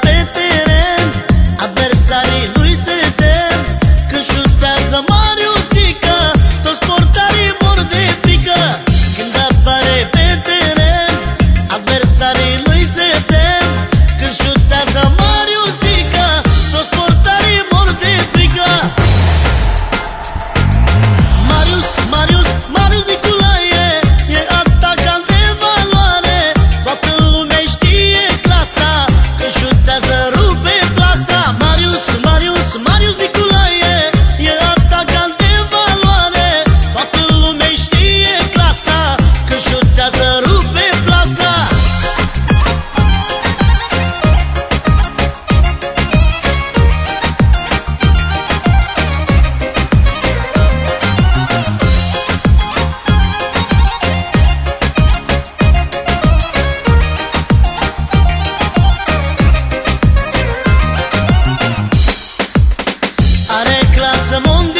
te some on the